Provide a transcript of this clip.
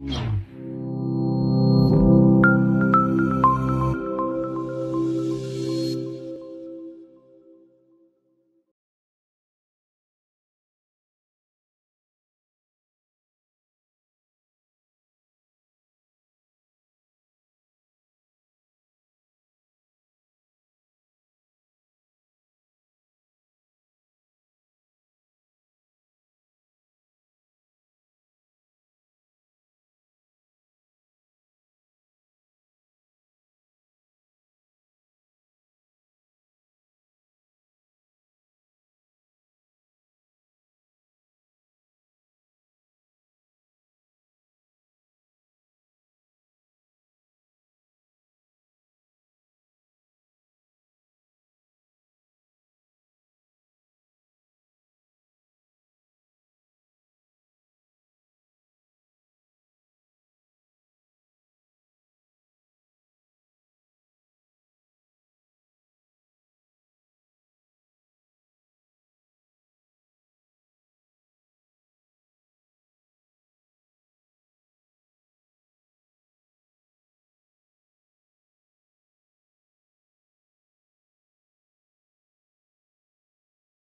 No.